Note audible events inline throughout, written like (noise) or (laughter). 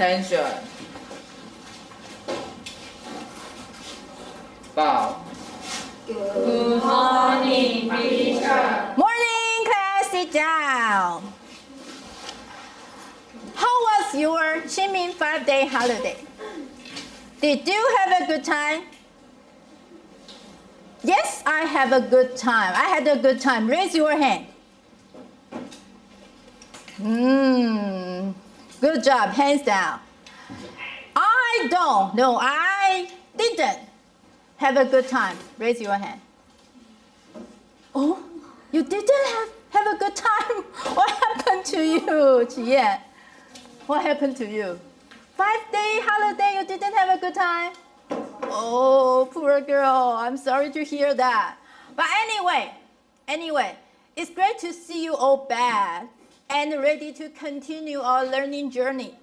Attention. Bow. Good morning, teacher. Morning, class. Sit down. How was your Ximin five-day holiday? Did you have a good time? Yes, I have a good time. I had a good time. Raise your hand. Hmm. Good job. Hands down. I don't. No, I didn't have a good time. Raise your hand. Oh, you didn't have, have a good time? (laughs) What happened to you, Chie? What happened to you? Five day holiday, you didn't have a good time? Oh, poor girl. I'm sorry to hear that. But anyway, anyway, it's great to see you all back and ready to continue our learning journey.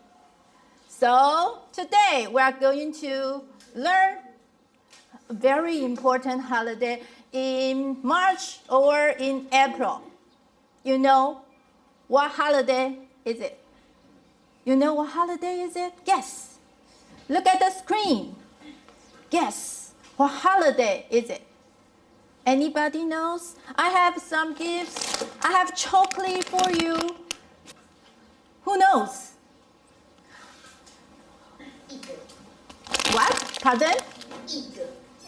So today we are going to learn a very important holiday in March or in April. You know what holiday is it? You know what holiday is it? Guess. Look at the screen. Guess. What holiday is it? Anybody knows? I have some gifts. I have chocolate for you. Who knows? What? Pardon?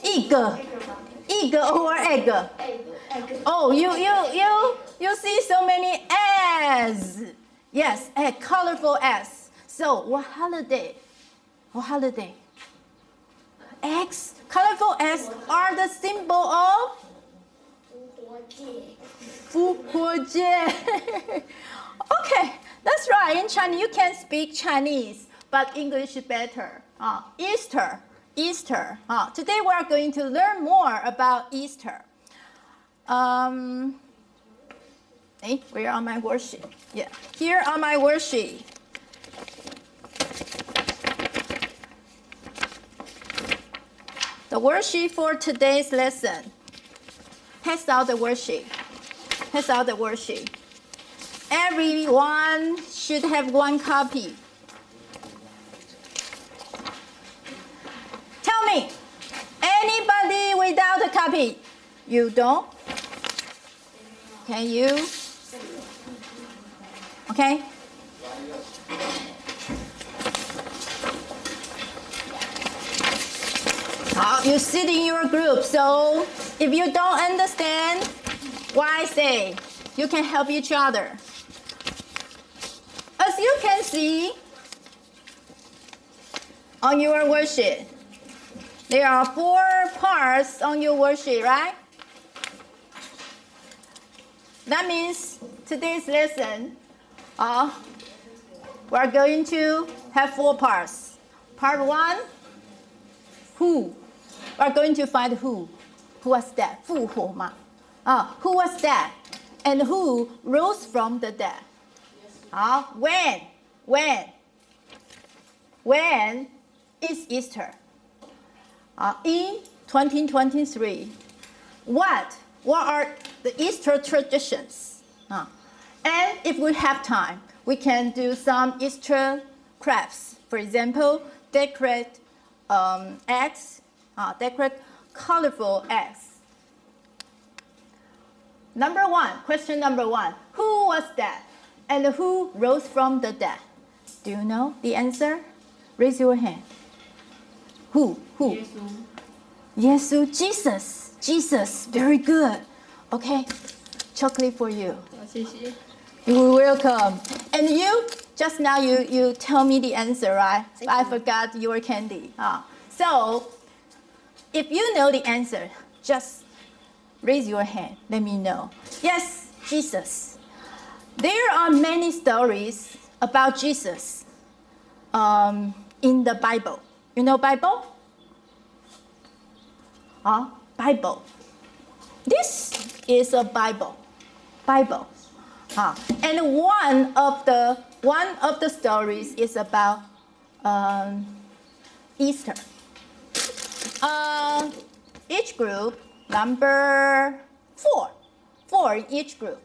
一个 Egg. Egg or egg? egg egg Oh, you you you you see so many eggs. Yes, egg, colorful eggs. So what holiday? What holiday? Eggs, colorful eggs are the symbol of Fukoje. (laughs) okay, that's right. In Chinese, you can speak Chinese, but English is better. Uh, Easter, Easter. Uh, today we are going to learn more about Easter. Um, eh, where are my worksheet. Yeah, here are my worksheet. The worksheet for today's lesson. Pass out the worksheet. Pass out the worksheet. Everyone should have one copy. Tell me, anybody without a copy? You don't? Can you? Okay. Uh, you sit in your group, so if you don't understand, why say? You can help each other. As you can see on your worksheet, there are four parts on your worksheet, right? That means today's lesson, uh, we're going to have four parts. Part one, who? We're going to find who. Who was that? 复活嘛. Ah, who was that? And who rose from the dead? Ah, when? When? When is Easter? Uh, in 2023. What? What are the Easter traditions? Uh, and if we have time, we can do some Easter crafts. For example, decorate um, eggs, uh, decorate colorful eggs. Number one, question number one Who was that? And who rose from the dead? Do you know the answer? Raise your hand. Who? Who? Jesus. Jesus. Jesus. Very good. Okay, chocolate for you. You're welcome. And you, just now you, you tell me the answer, right? I forgot your candy. Ah. So if you know the answer, just raise your hand. Let me know. Yes, Jesus. There are many stories about Jesus um, in the Bible. You know Bible? Ah, Bible. This is a Bible. Bible. Ah, and one of the one of the stories is about um, Easter. Uh, each group number four, four in each group.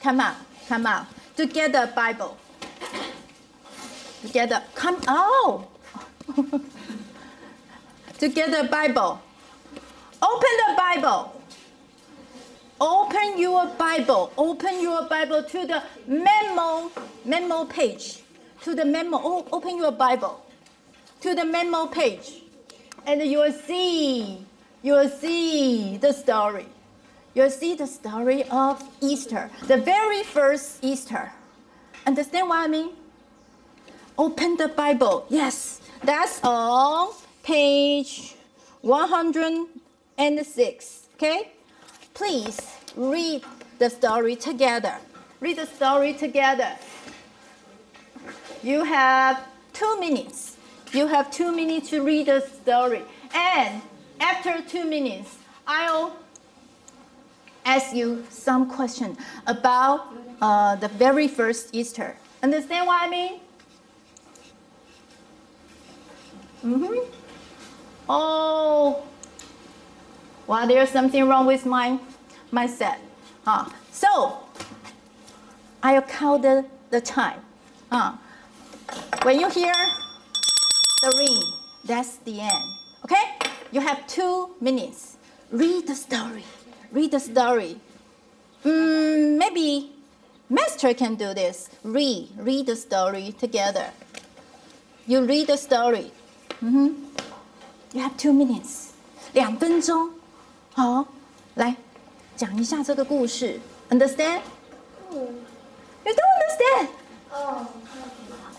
Come out, come out. Together, Bible. Together, the come oh (laughs) Together, Bible. Open the Bible. Open your Bible. Open your Bible to the memo memo page. To the memo. Oh, open your Bible to the memo page, and you will see. You will see the story. You'll see the story of Easter, the very first Easter. Understand what I mean? Open the Bible. Yes, that's on page 106. Okay? Please read the story together. Read the story together. You have two minutes. You have two minutes to read the story. And after two minutes, I'll ask you some question about uh, the very first Easter. Understand what I mean? Mm-hmm. Oh, well, there's something wrong with my mindset. Uh, so, I'll count the, the time. Uh, when you hear the ring, that's the end. Okay? You have two minutes. Read the story. Read the story. Mm, maybe master can do this. Read, read the story together. You read the story. Mhm. You have two minutes. 两分钟。好，来讲一下这个故事。Understand? You don't understand?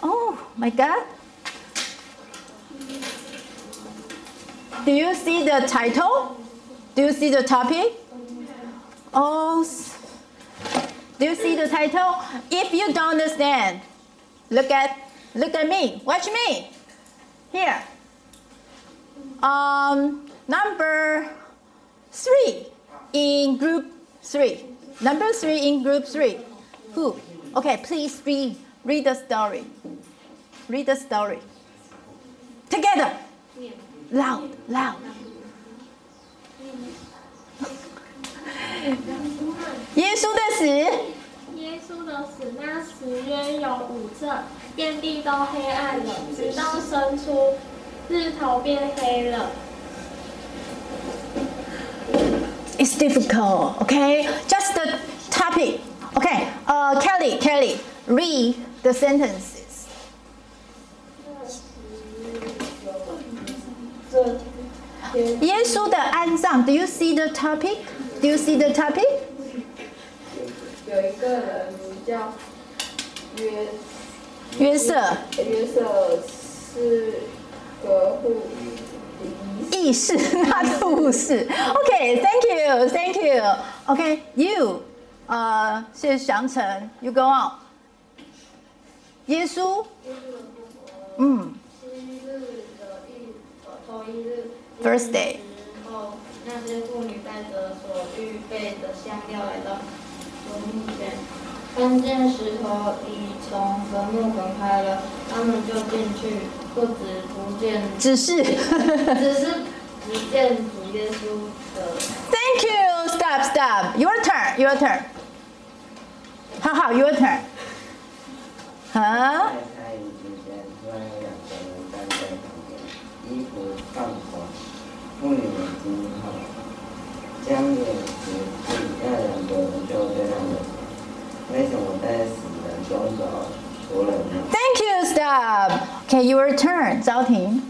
Oh my God. Do you see the title? Do you see the topic? Oh, do you see the title? If you don't understand, look at look at me. Watch me. Here. Um, number three in group three. Number three in group three. Who? Okay, please read read the story. Read the story. Together. Loud, loud. 耶稣的死，耶稣的死那时约有五阵，遍地都黑暗了，直到生出日头变黑了。It's difficult, OK? Just the topic. Okay, uh, Kelly, Kelly, read the sentence. 耶稣的安葬. Do you see the topic? Do you see the topic? 有一个人叫约约瑟，约瑟是个护士，护士。Okay, thank you, thank you. Okay, you, 呃，谢谢祥成，you go on. 耶稣，日 First day 之(laughs) 后，那些妇女带着所预备的香料来到坟墓前，看见石头已从坟墓滚开了，他们就进去，不止不见，只是。只是只见主耶稣的 Thank you. Stop, stop. Your turn. Your turn. 好好，Your turn. 在好，他营之前，突然有两个人站在旁边，衣服放 光，妇女们惊号，将脸直地，那两个人就对他们：“为什么在死人中找活人呢？” Thank you. Stop. Okay, your turn. 赵婷。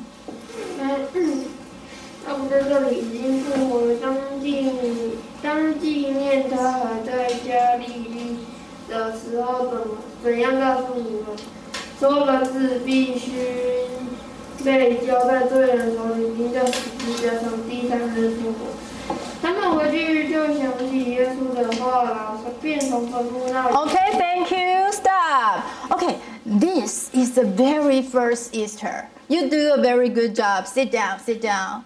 他们在这里已经复活了，当纪当纪念他还在加利利的时候，怎么怎样告诉你们？说人子必须 被交在罪人手里，钉在十字架上，第三日复活。他们回去就想起耶稣的话了，便从坟墓那里 Okay, thank you. Stop. Okay, this is the very first Easter. You do a very good job. Sit down. Sit down.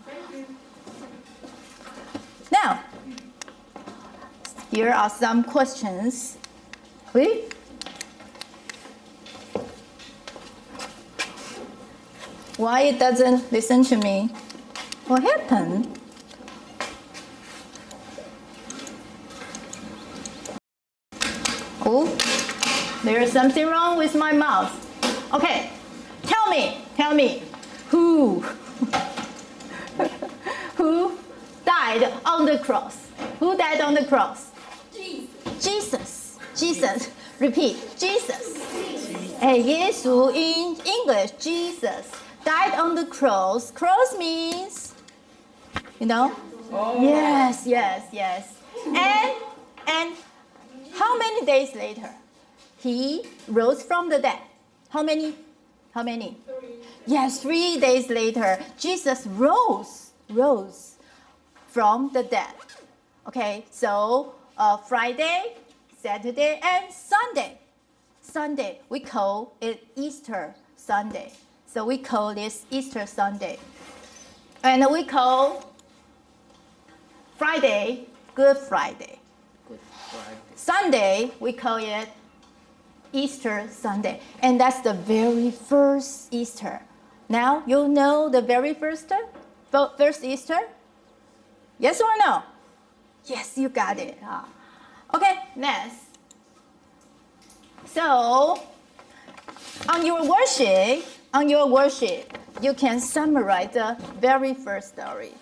Now, here are some questions. Oui? Why it doesn't listen to me? What happened? Oh, there is something wrong with my mouth. Okay, Tell me, tell me, who, (laughs) who died on the cross? Who died on the cross? Jesus. Jesus. Jesus. Repeat. Jesus. Hey, 耶稣 in English, Jesus died on the cross. Cross means, you know? Yes, yes, yes. And and how many days later? He rose from the dead. How many? How many? Yes, three days later, Jesus rose, rose from the dead. Okay, so uh, Friday, Saturday, and Sunday. Sunday, we call it Easter Sunday. So we call this Easter Sunday. And we call Friday Good Friday. Good Friday. Sunday, we call it Easter Sunday. And that's the very first Easter. Now, you know the very first, first Easter? Yes or no? Yes, you got it. Ah. Okay, next. So, on your worksheet, on your worksheet, you can summarize the very first story.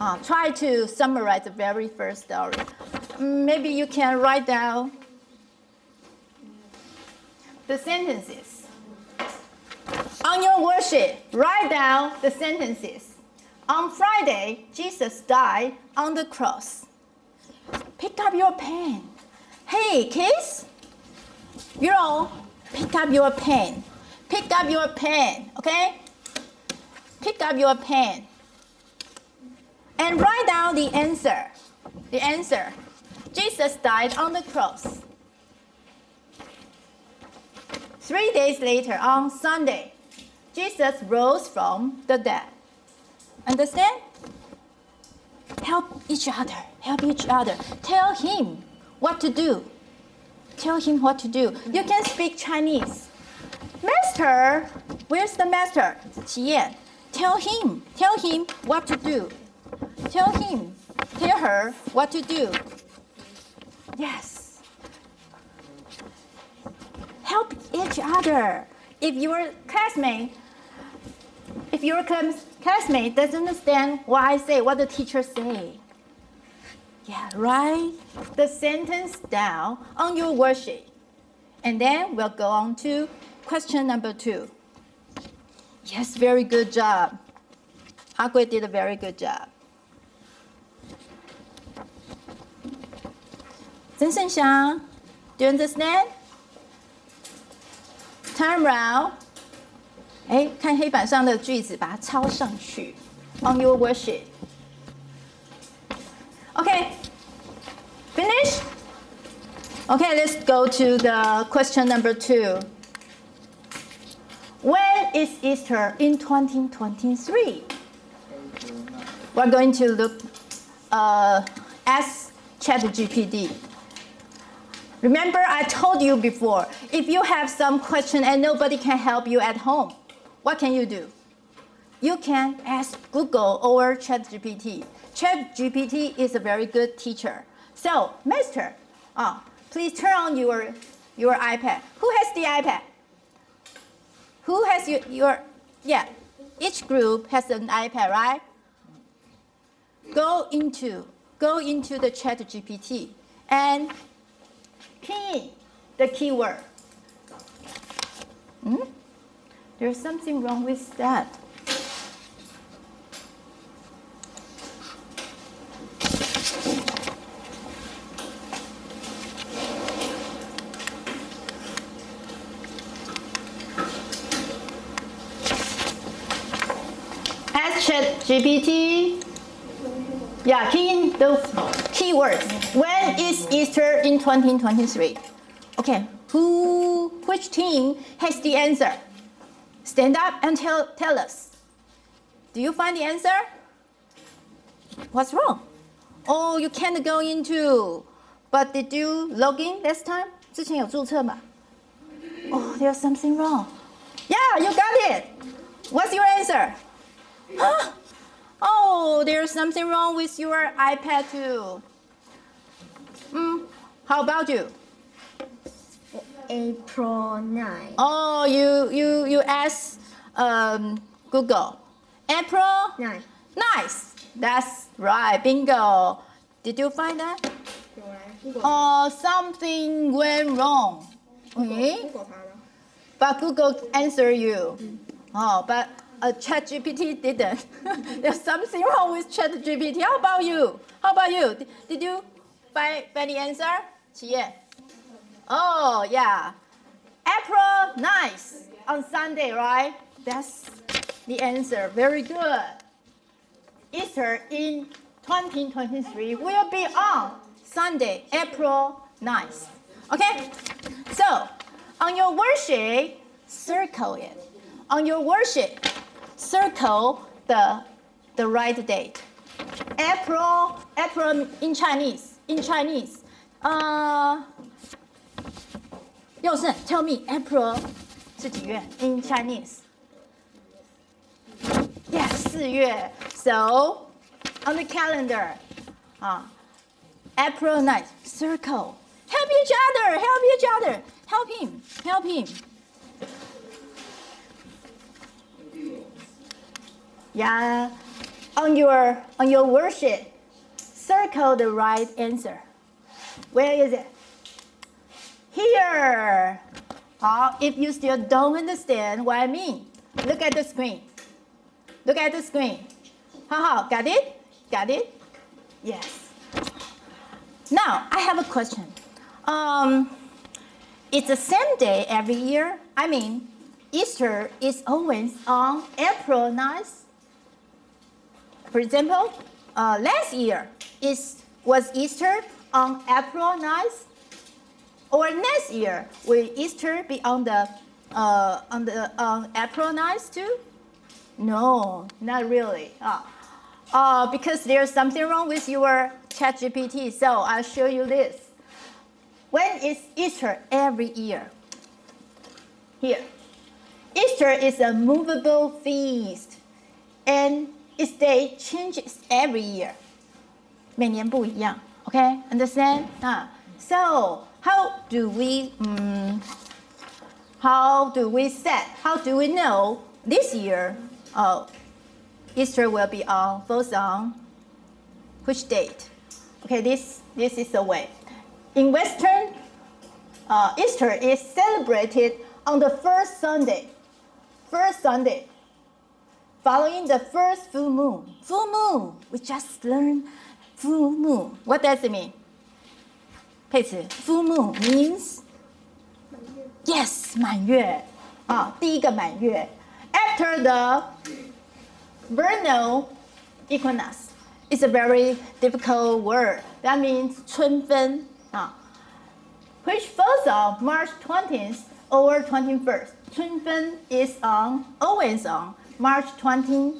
Uh, try to summarize the very first story. Mm, Maybe you can write down the sentences. On your worksheet, write down the sentences. On Friday, Jesus died on the cross. Pick up your pen. Hey, kids, you know, pick up your pen. Pick up your pen, okay? Pick up your pen and write down the answer. The answer. Jesus died on the cross. Three days later, on Sunday, Jesus rose from the dead. Understand? Help each other. Help each other. Tell him what to do. Tell him what to do. You can speak Chinese. Master, where's the master? 齐燕. Tell him. Tell him what to do. Tell him, tell her what to do. Yes. Help each other. If your classmate, if your classmate doesn't understand what I say, what the teacher say, yeah, write the sentence down on your worksheet. And then we'll go on to question number two. Yes, very good job. Agui did a very good job. 曾盛祥，Do you understand? Turn around. 哎，看黑板上的句子，把它抄上去。On your worksheet. Okay. Finish? Okay, let's go to the question number two. When is Easter in 2023? We're going to look, uh, ask ChatGPT. Remember, I told you before, if you have some question and nobody can help you at home, what can you do? You can ask Google or ChatGPT. ChatGPT is a very good teacher. So, Master, uh, please turn on your, your iPad. Who has the iPad? Who has your, your, yeah, each group has an iPad, right? Go into, go into the ChatGPT and pin the keyword. Hmm? There's something wrong with that. Ask ChatGPT. Yeah, key in those keywords. When is Easter in 2023? Okay, who, which team has the answer? Stand up and tell, tell us. Do you find the answer? What's wrong? Oh, you can't go into. But did you log in last time? 之前有注册吗? Oh, there's something wrong. Yeah, you got it. What's your answer? Huh? Oh, there's something wrong with your iPad too. Mm, how about you? April 9. Oh, you you you asked um, Google. April 9. Nice. That's right. Bingo. Did you find that? Uh, something went wrong. Okay. Hmm? But Google answer you. Mm. Oh, but uh, ChatGPT didn't. (laughs) There's something wrong with ChatGPT. How about you? How about you? Did, did you find, find the answer? 企业. Oh, yeah. April, nice. On Sunday, right? That's the answer. Very good. Easter in 2023 will be on Sunday, April 9th. Okay? So, on your worksheet, circle it. On your worksheet, circle the, the right date. April, April in Chinese, in Chinese. Uh, 佑胜, tell me, April 是几月 in Chinese? Yes, 四月. So, on the calendar, uh, April 9th, circle. Help each other, help each other. Help him, help him. Yeah, on your on your worksheet, circle the right answer. Where is it? Here. Uh, if you still don't understand what I mean, look at the screen. Look at the screen. Haha, got it? Got it? Yes. Now, I have a question. Um, it's the same day every year. I mean, Easter is always on April 9th. For example, uh, last year is, was Easter on April 9th. Or next year, will Easter be on the uh, on the on April 9th too? No, not really. Uh, uh, because there's something wrong with your ChatGPT. So I'll show you this. When is Easter every year? Here. Easter is a movable feast, and its day changes every year. 每年不一样. Okay, understand? Uh, so how do we um, how do we set? How do we know this year? Uh, Easter will be on falls on which date? Okay, this this is the way. In Western, uh, Easter is celebrated on the first Sunday, first Sunday, following the first full moon. Full moon. We just learned full moon. What does it mean? 佩慈，full moon means yes 满月啊，第一个满月。After the vernal equinox, it's a very difficult word. That means 春分啊，which falls on March 20th or 21st. 春分 is on always on March 20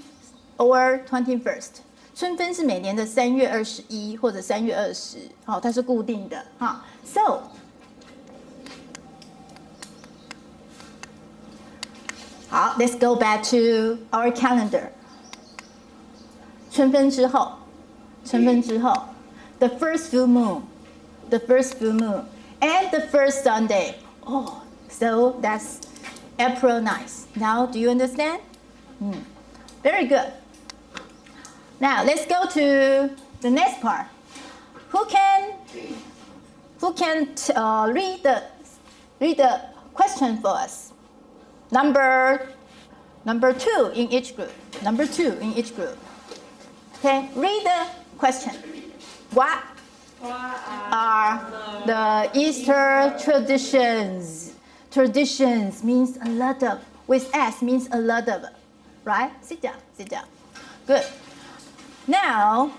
or 21st. 春分是每年的三月二十一或者三月二十，好，它是固定的哈。So，好，Let's go back to our calendar。春分之后，春分之后，the first full moon，the first full moon，and the first Sunday。Oh, so that's April 9th. Now, do you understand? Hmm. Very good. Now let's go to the next part. Who can who can uh, read the read the question for us? Number number two in each group. Number two in each group. Okay, read the question. What are the Easter traditions? Traditions means a lot of. With S means a lot of. Right? Sit down. Sit down. Good. Now,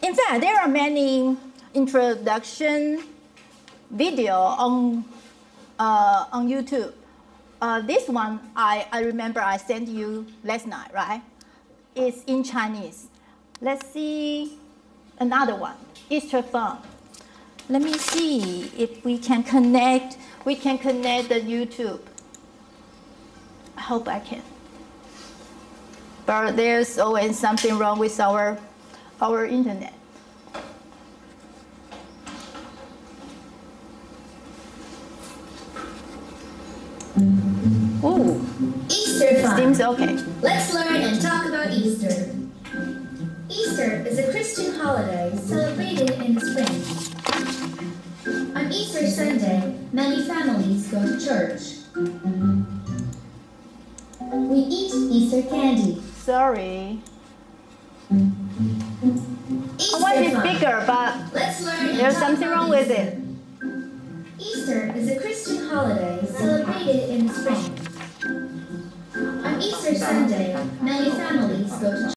in fact, there are many introduction video on uh, on YouTube. Uh, this one I, I remember I sent you last night, right? It's in Chinese. Let's see another one. Easter fun. Let me see if we can connect. We can connect the YouTube. I hope I can but there's always something wrong with our our internet. Ooh, Easter fun. seems okay. Let's learn and talk about Easter. Easter is a Christian holiday celebrated in the spring. On Easter Sunday, many families go to church. We eat Easter candy. Sorry. I Easter want it bigger, but Let's learn there's something wrong with it. Easter is a Christian holiday celebrated in the spring. On Easter Sunday, many families go to church.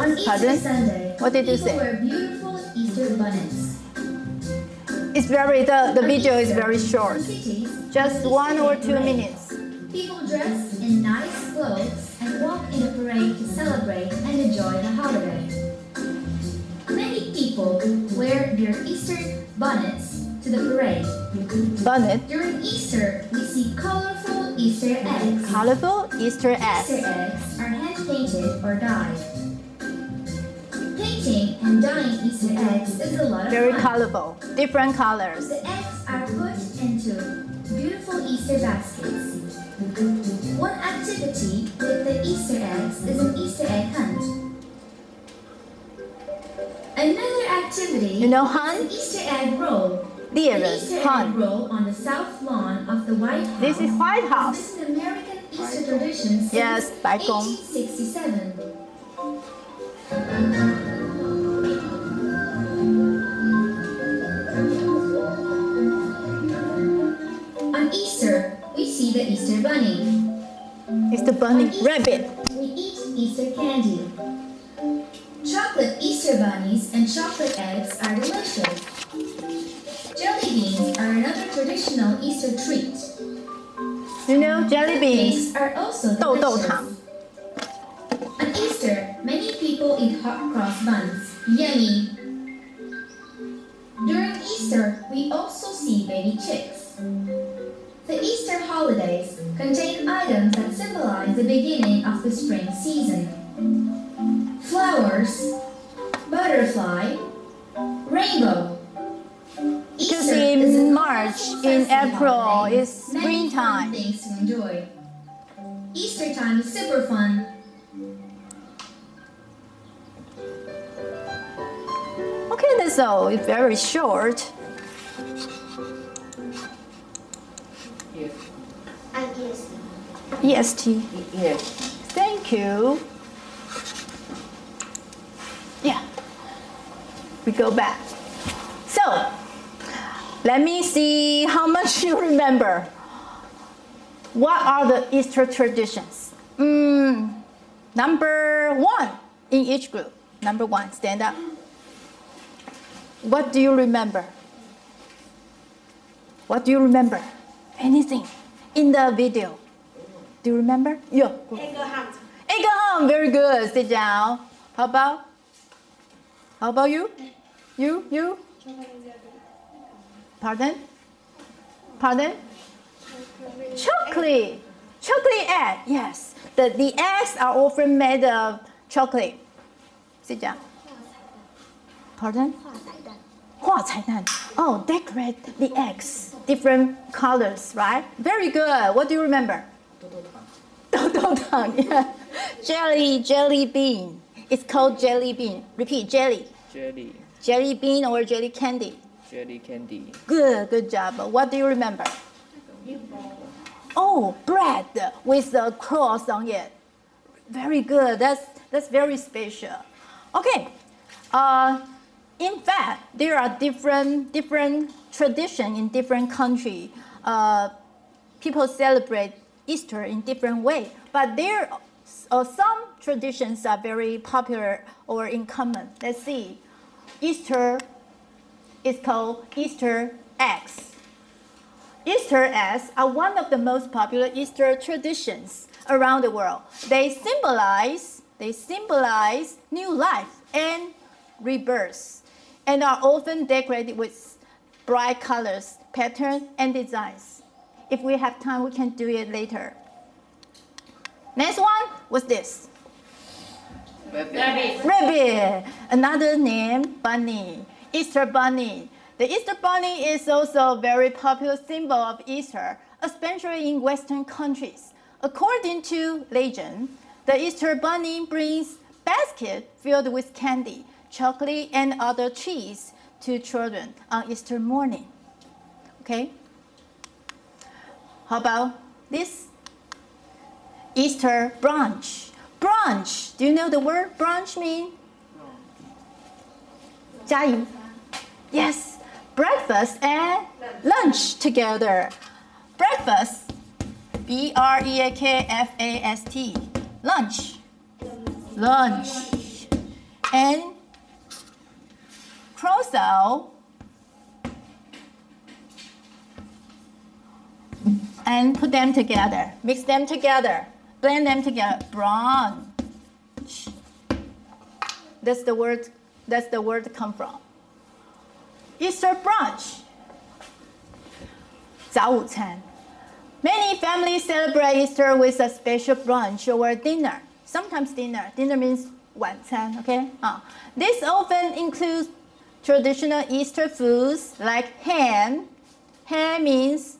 On Easter Pardon? Sunday, What did you people say? wear beautiful Easter bonnets. It's very the, the video is very short. Just one or two minutes. People dress in nice clothes and walk in a parade to celebrate and enjoy the holiday. Many people wear their Easter bonnets to the parade. Bonnet. During Easter, we see colorful Easter eggs. Colorful Easter eggs. Easter eggs. eggs are hand painted or dyed and dyeing Easter eggs is a lot of Very fun. colorful, different colors. The eggs are put into beautiful Easter baskets. One activity with the Easter eggs is an Easter egg hunt. Another activity you know, hunt? is an Easter egg roll. The Easter hunt. egg roll on the south lawn of the White House. This is White House. This is an American Easter tradition since yes, 1867. Easter Bunny. It's the bunny rabbit. We eat Easter candy. Chocolate Easter bunnies and chocolate eggs are delicious. Jelly beans are another traditional Easter treat. You know, jelly beans are also delicious. On Easter, many people eat hot cross buns. Yummy! During Easter, we also see baby chicks. The Easter holidays contain items that symbolize the beginning of the spring season. Flowers, butterfly, rainbow. Because Easter in March, in April, it's springtime. things to enjoy. Easter time is super fun. Okay, that's all. It's very short. EST. Yes. Thank you. Yeah. We go back. So, let me see how much (laughs) you remember. What are the Easter traditions? Mm, number one in each group. Number one, stand up. What do you remember? What do you remember? Anything in the video? Do you remember? Yeah. Egg hunt. Egg hunt. Very good. Sit down. How about? How about you? You? You? Pardon? Pardon? Chocolate. Chocolate egg. Yes. The, the eggs are often made of chocolate. Sit down. Pardon? Oh, decorate the eggs. Different colors, right? Very good. What do you remember? (laughs) Dodo (laughs) jelly, jelly bean. It's called jelly bean. Repeat, jelly. Jelly. Jelly bean or jelly candy? Jelly candy. Good, good job. What do you remember? Oh, bread with a cross on it. Very good. That's that's very special. Okay. Uh, in fact, there are different different tradition in different country. Uh, people celebrate Easter in different way, but there uh, some traditions are very popular or in common. Let's see. Easter is called Easter eggs. Easter eggs are one of the most popular Easter traditions around the world. They symbolize they symbolize new life and rebirth and are often decorated with bright colors, patterns, and designs. If we have time, we can do it later. Next one was this. Rabbit。Rabbit, another name, bunny, Easter bunny. The Easter bunny is also a very popular symbol of Easter. especially in Western countries. According to legend, the Easter bunny brings basket filled with candy, chocolate, and other treats to children on Easter morning. Okay? How about this? Easter brunch. Brunch. Do you know the word brunch mean? 加油. Yes, breakfast and lunch together. Breakfast, B R E A K F A S T, lunch, lunch, and cross and put them together, mix them together, blend them together. Brunch. That's the word. That's the word come from. Easter brunch. 早午餐. Many families celebrate Easter with a special brunch or dinner. Sometimes dinner. Dinner means 晚餐, okay? Uh, this often includes traditional Easter foods like ham. Ham means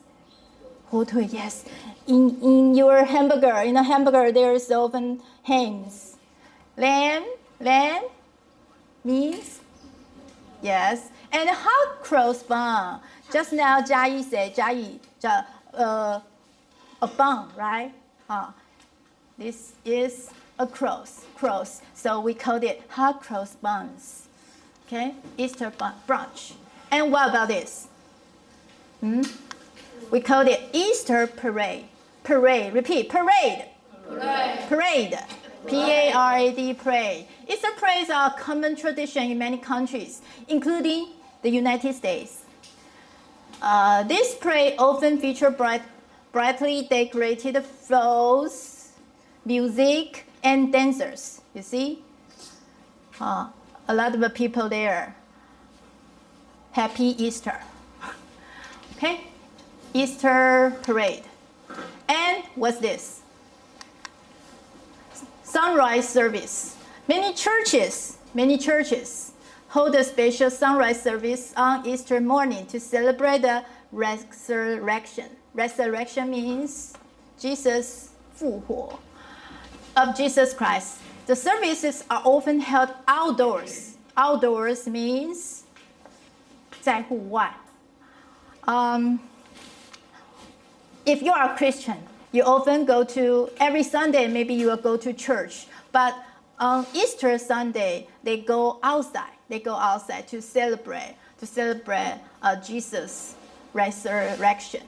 火腿, yes. In, in your hamburger, in a hamburger, there's often hams. Lamb, lamb means yes. And hot cross bun. Just now, Jai said, Jai, ja, uh, a bun, right? Uh, this is a cross, cross. So we called it hot cross buns. Okay, Easter brunch. And what about this? Hmm? We called it Easter parade. Parade, repeat, parade. Parade. Parade. P-A-R-A-D, parade. Easter parades are a common tradition in many countries, including the United States. Uh, this parade often feature bright, brightly decorated floats, music, and dancers. You see, uh, a lot of people there. Happy Easter. Okay, Easter parade. And what's this? Sunrise service. Many churches, many churches hold a special sunrise service on Easter morning to celebrate the resurrection. Resurrection means Jesus 复活 of Jesus Christ. The services are often held outdoors. Outdoors means 在户外. Um, if you are a Christian, you often go to every Sunday, maybe you will go to church. But on Easter Sunday, they go outside. They go outside to celebrate, to celebrate uh, Jesus' resurrection.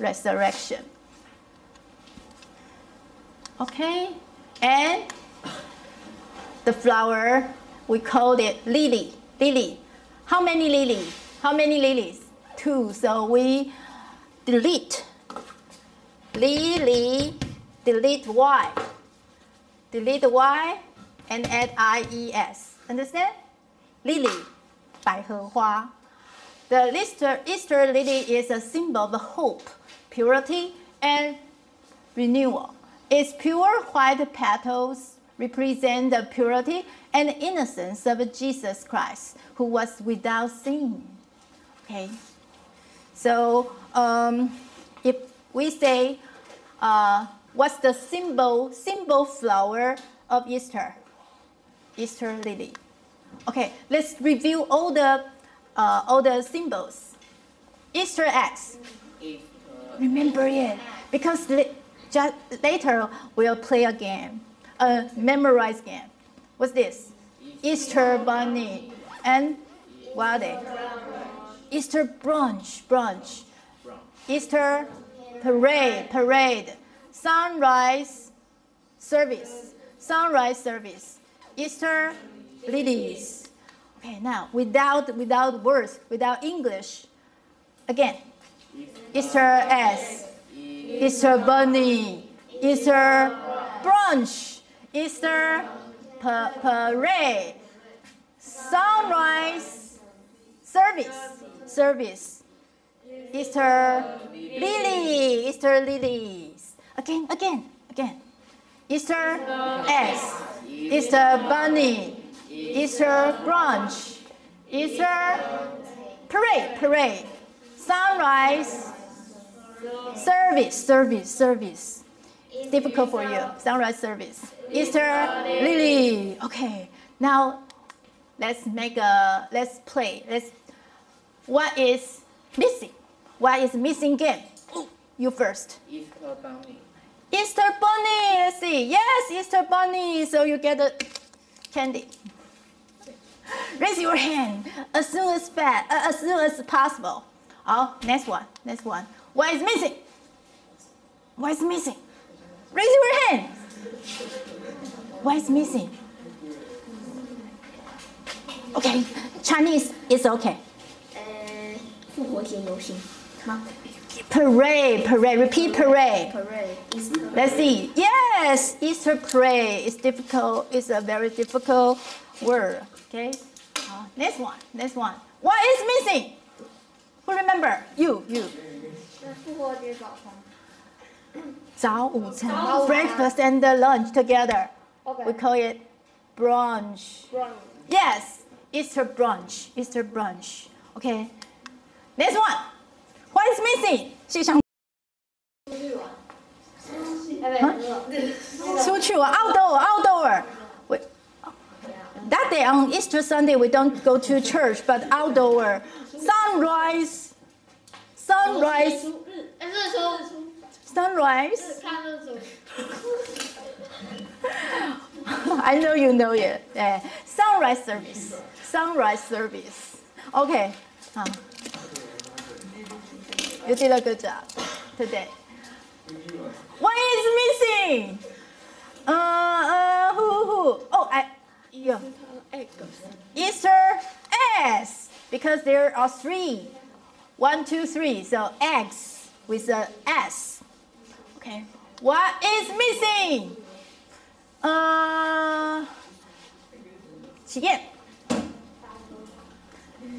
Resurrection. Okay, and the flower we called it lily. Lily. How many lily? How many lilies? Two. So we delete lily, delete y, delete y, and add ies. Understand? Lily, 百合花. The Easter, Easter lily is a symbol of hope, purity, and renewal. Its pure white petals represent the purity and innocence of Jesus Christ, who was without sin. Okay, so um, if we say, uh, what's the symbol symbol flower of Easter? Easter lily. Okay, let's review all the uh, all the symbols. Easter eggs. Remember it because just later we'll play a game, a memorize game. What's this? Easter bunny and what are they? Easter brunch, brunch. Easter parade, parade. Sunrise service, sunrise service. Easter lilies. Okay, now without without words, without English. Again. Easter S. Easter bunny. Easter brunch. Easter pa- parade. Sunrise service. Service. Easter lily. Easter lilies. Again, again, again. Easter S. Easter bunny. Easter brunch. Easter parade. Parade. Sunrise service, service, service. Difficult for you. Sunrise service. Easter lily. Okay. Now let's make a let's play. Let's what is missing? What is missing game? Ooh, You first. Easter bunny. Easter bunny. Let's see. Yes, Easter bunny. So you get a candy. Raise your hand as soon as fa- uh, as soon as possible. Oh, next one. Next one. What is missing? What is missing? Raise your hand. What is missing? Okay, Chinese is okay. 呃，复活节游行吗 Parade, parade. Repeat parade. ？Parade Easter Let's see. Yes, Easter parade is difficult. It's a very difficult word. Okay. Uh, next one. Next one. What is missing? Who remember? You, you. 复活节早餐。早午餐. 早午餐。 Breakfast and the lunch together. OK。 We call it brunch. Brown。 Yes, Easter brunch. Easter brunch. Okay. Next one. What is missing? 谢翔哎，出去玩 outdoor outdoor. We, that day on Easter Sunday we don't go to church, but outdoor sunrise, sunrise, 哎，日出， sunrise. 看日出。 (laughs) I know you know it. Yeah. Sunrise service, sunrise service. Okay. huh. You did a good job today. What is missing? Uh, uh, who, who? Oh, I, yeah. Easter eggs, because there are three. One, two, three. So eggs with a S. Okay. What is missing? Uh。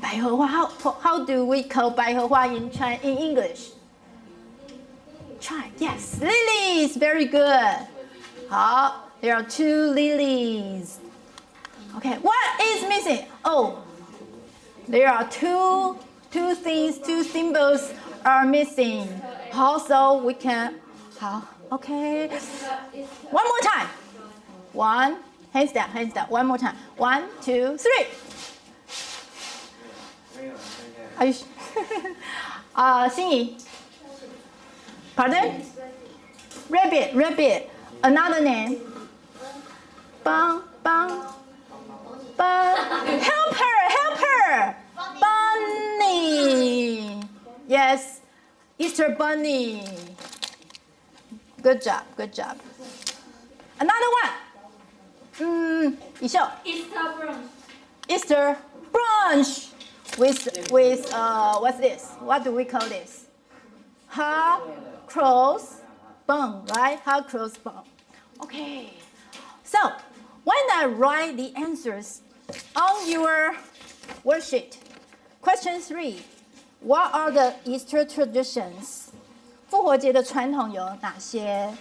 百合花. How, how do we call 百合花 in China, in English? Try. Yes, lilies. Very good. 好, there are two lilies. Okay, what is missing? Oh, there are two two things, two symbols are missing. Also, we can. 好, okay. One more time. One, hands down, hands down. One more time. One, two, three. 아이씨. 아, 싱이. Pardon? Rabbit, rabbit. Another name. Bang, bang. bun. Help her, help her. Bunny. Yes, Easter bunny. Good job, good job. Another one. Mm, Easter brunch. Easter brunch with with uh what's this? What do we call this? Hot cross bun, right? Hot cross bun. Okay. So when I write the answers on your worksheet, question three, what are the Easter traditions? 复活节的传统有哪些？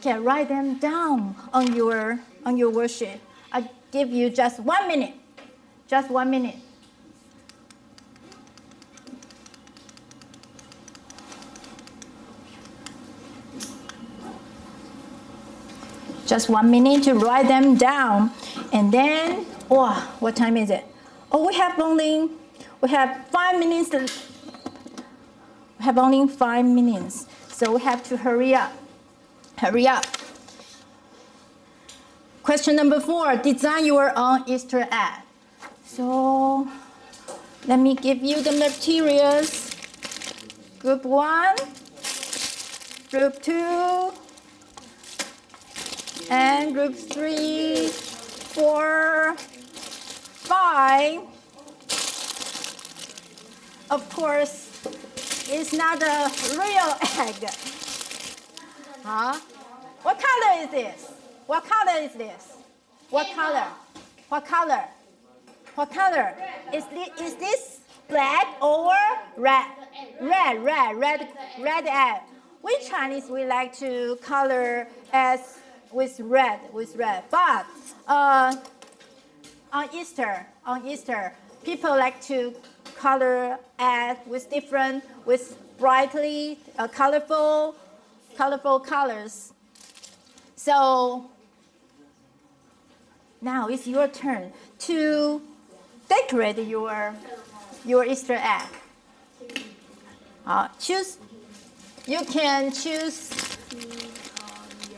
Okay, write them down on your on your worksheet. I give you just one minute. Just one minute. Just one minute to write them down. And then, oh, what time is it? Oh, we have only, we have five minutes. We have only five minutes. So we have to hurry up. Hurry up. Question number four, design your own Easter egg. So let me give you the materials. Group one, group two, and group three, four, five. Of course, it's not a real egg. Huh? What color is this? What color is this? What color? What color? What color? Is this, is this black or red? Red, red, red, red egg. We Chinese we like to color as with red, with red. But uh, on Easter, on Easter, people like to color egg with different, with brightly uh, colorful colorful colors. So now it's your turn to decorate your your Easter egg. Uh, choose. You can choose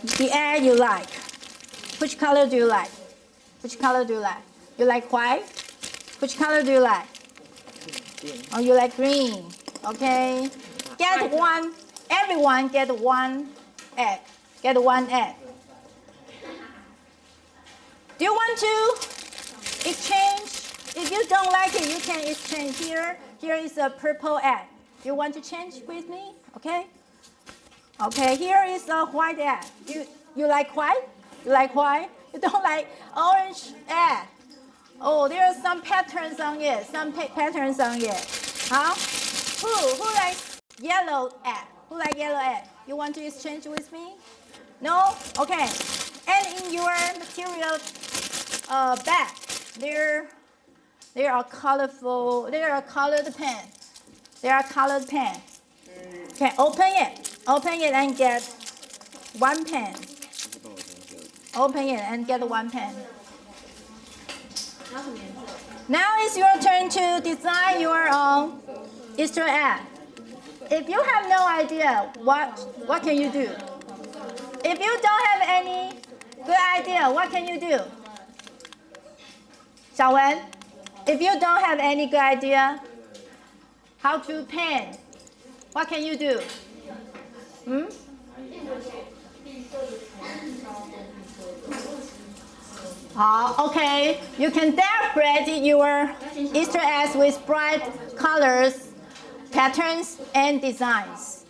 the egg you like. Which color do you like? Which color do you like? You like white? Which color do you like? Oh, you like green. Okay. Get one. Everyone get one egg. Get one egg. Do you want to exchange? If you don't like it, you can exchange here. Here is a purple egg. You want to change with me? Okay. Okay, here is a white egg. You you like white? You like white? You don't (laughs) like orange egg? Oh, there are some patterns on it. Some pa- patterns on it. Huh? Who who likes yellow egg? Who like yellow egg? You want to exchange with me? No? Okay. And in your material uh, bag, there there are colorful. There are colored pen. There are colored pen. Okay, open it. Open it and get one pen. Open it and get one pen. Now it's your turn to design your own Easter egg. If you have no idea, what what can you do? If you don't have any good idea, what can you do? Xiaowen, if you don't have any good idea, how to paint, what can you do? Hmm? Ah, okay. You can decorate your Easter eggs with bright colors, patterns, and designs.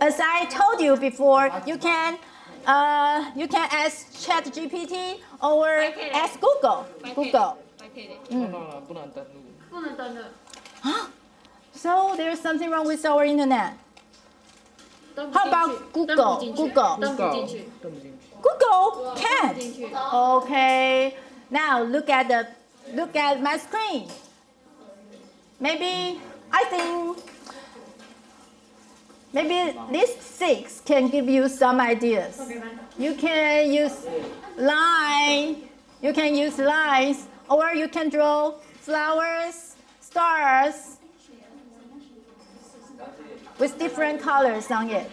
As I told you before, you can uh, you can ask ChatGPT or ask Google. Google. 白配的。嗯。到了不能登录。不能登录， so there's something wrong with our internet. How about Google? Google. Google. Can't. Okay. Now look at the look at my screen. Maybe I think maybe these six can give you some ideas. You can use line. You can use lines, or you can draw flowers, stars with different colors on it.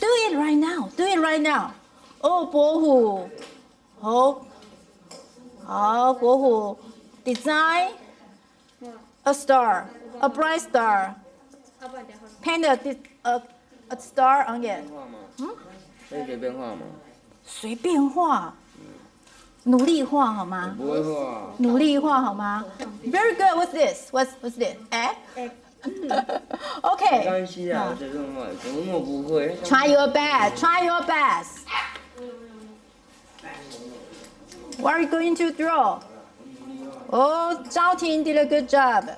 Do it right now. Do it right now. Oh, 伯虎，好，好，伯虎，design a star, a bright star. 要不然等一下 Paint a, di- a, a star on it. 画吗？可以随便画吗？随便画，努力画好吗？不会画。努力画好吗？Very good. What's this? What's what's this? Egg? (laughs) okay. 关系啊，随便画，怎么那么不会？ Try your best. Try your best. What are you going to draw? Oh, Zhao Ting did a good job.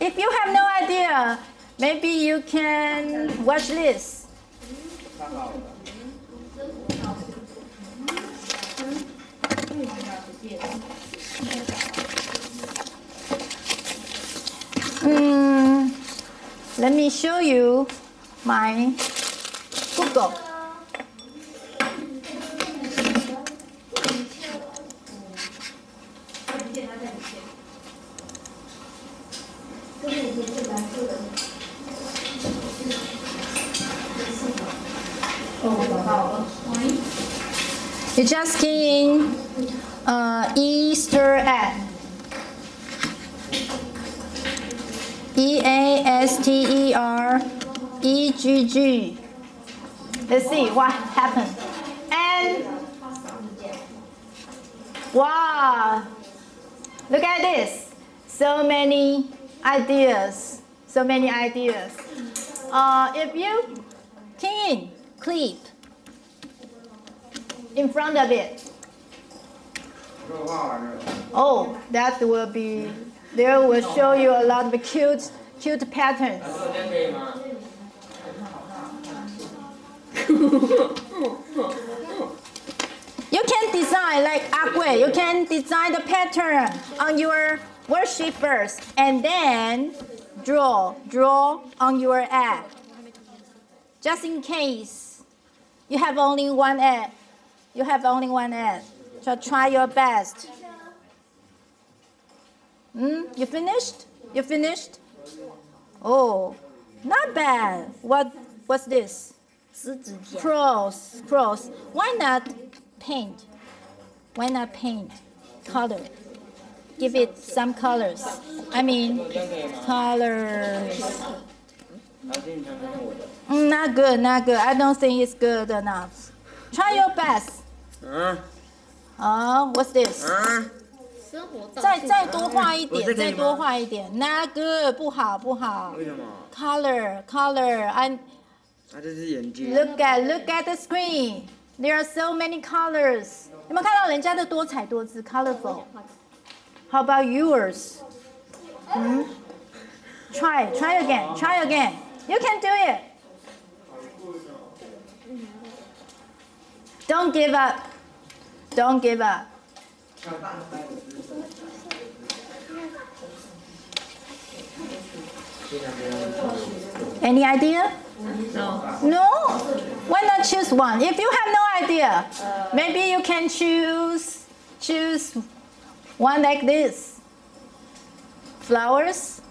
If you have no idea, maybe you can watch this. Mm, let me show you my Google. You just key in uh, Easter egg. D A S T E R E G G. Let's see what happened. And wow, look at this. So many ideas. So many ideas. Uh, if you can clip in front of it. Oh, that will be there will show you a lot of cute, cute patterns. you can design like Akwe. You can design the pattern on your worksheet first, and then draw, draw on your app. Just in case you have only one app, you have only one app. So try your best. Mm? You finished? You finished? Oh, not bad. What? What's this? Cross, cross. Why not paint? Why not paint? Color. Give it some colors. I mean, colors. Hmm, not good, not good. I don't think it's good enough. Try your best. Uh, what's this? 嗯，生活照再再多画一点，我这可以吗再多画一点。Not good，不好不好。为什么？ Color, color. I 啊，这是眼睛。 look at look at the screen. There are so many colors. 有没有看到人家的多彩多姿？Colorful. How about yours? Hmm? Try, try again, try again. You can do it. Don't give up. Don't give up. Any idea? No. No? Why not choose one? If you have no idea, maybe you can choose choose one like this. Flowers,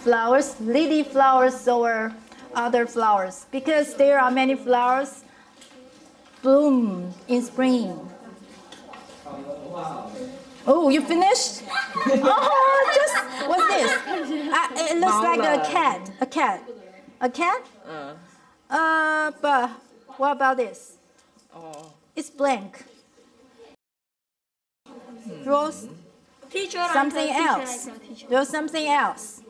flowers, lily flowers or other flowers because there are many flowers bloom in spring. Oh, you finished? (laughs) oh, just what's this? Uh, it looks like a cat. A cat. A cat? 嗯 Uh, but what about this? 哦，It's blank. Draw s- Teacher something else. Draw something else.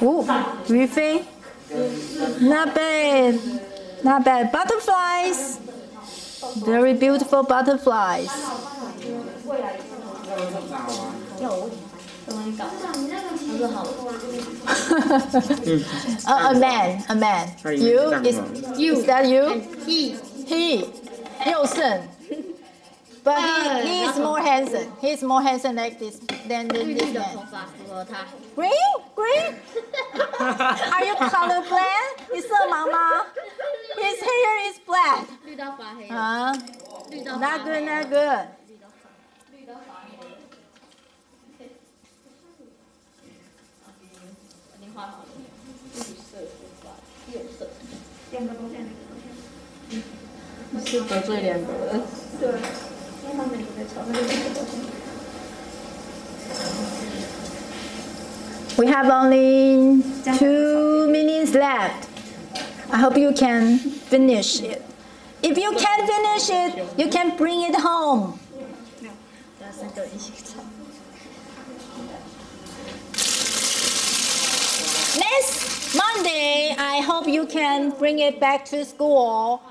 Oh, reefing. Not bad. Not bad. Butterflies. Very beautiful butterflies. a, a man, a man. You is you is that you? He. He. 佑胜。But he, he is more handsome. He is more handsome like this than this, 绿 this 绿的 man. 头发符合他。 Green, green. (laughs) Are you colorblind? 你色盲吗 His hair is black. 绿到发黑了，啊、绿到发 not 黑 good, not good. 已经画好了。绿色头发，右色。两个都这样，是得罪两个人。对， We have only two minutes left. I hope you can finish it. If you can't finish it, you can bring it home. Next Monday, I hope you can bring it back to school.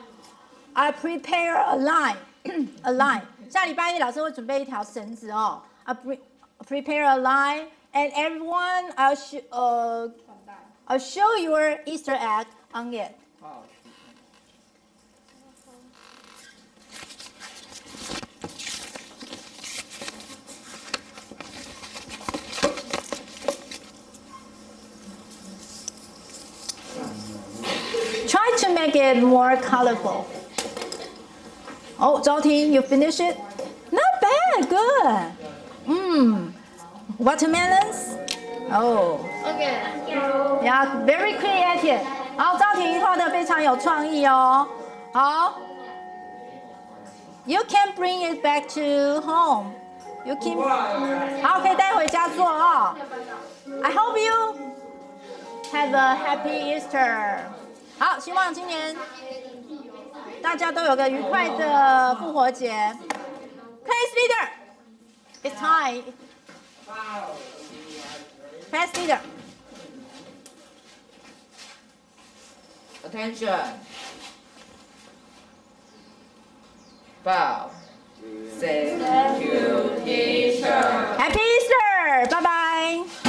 I prepare a line, (clears throat) a line. 下礼拜一老师会准备一条绳子哦。I pre- prepare a line, and everyone, I'll sh- uh, I'll show your Easter egg on it. 好。 Try to make it more colorful. Oh, Zhao Ting, you finish it? Not bad, good. Mmm, watermelons? Oh, OK， yeah, very creative. 好，赵婷画的非常有创意哦。好，You can bring it back to home. You can，好，可以带回家做哦。I hope you have a happy Easter. 好，希望今年 大家都有个愉快的复活节。Please leader, it's time. Please leader. Attention. Bow. Thank you, teacher. Happy Easter. Bye bye.